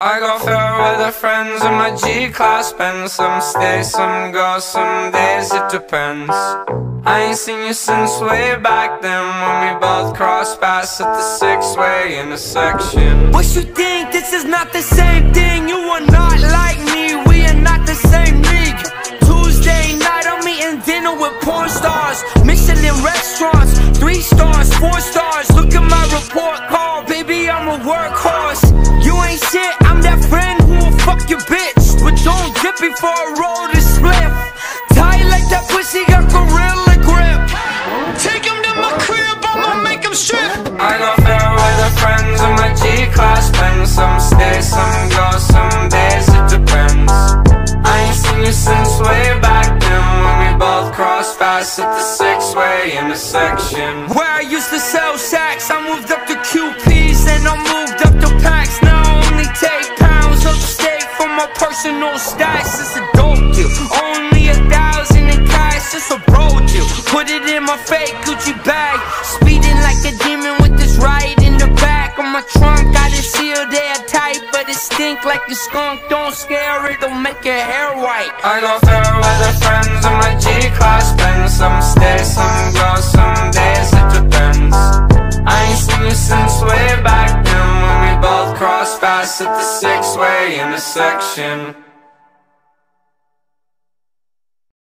I go fairweather friends in my G-class Benz Some stay, some go, some days it depends. I ain't seen you since way back then When we both crossed paths at the six-way intersection. What you think? This is not the same thing. You are not before I roll the split. Tight like that pussy got gorilla grip. Take him to my crib, I'ma make him strip. I go fair with the friends in my G-class Benz Some stay, some go, some days it depends I ain't seen you since way back then When we both crossed paths at the six-way intersection Where I used to sell sacks I moved up to QPs and I moved up my it in my fake Gucci bag. Speeding like a demon with this ride in the back of my trunk. Got it sealed tight, But it stink like a skunk. Don't scare it, don't make your hair white. I fair with the friends in my G-Class Benz Some stay, some go, some days it depends. I ain't seen you since way back then When we both crossed paths at the six-way intersection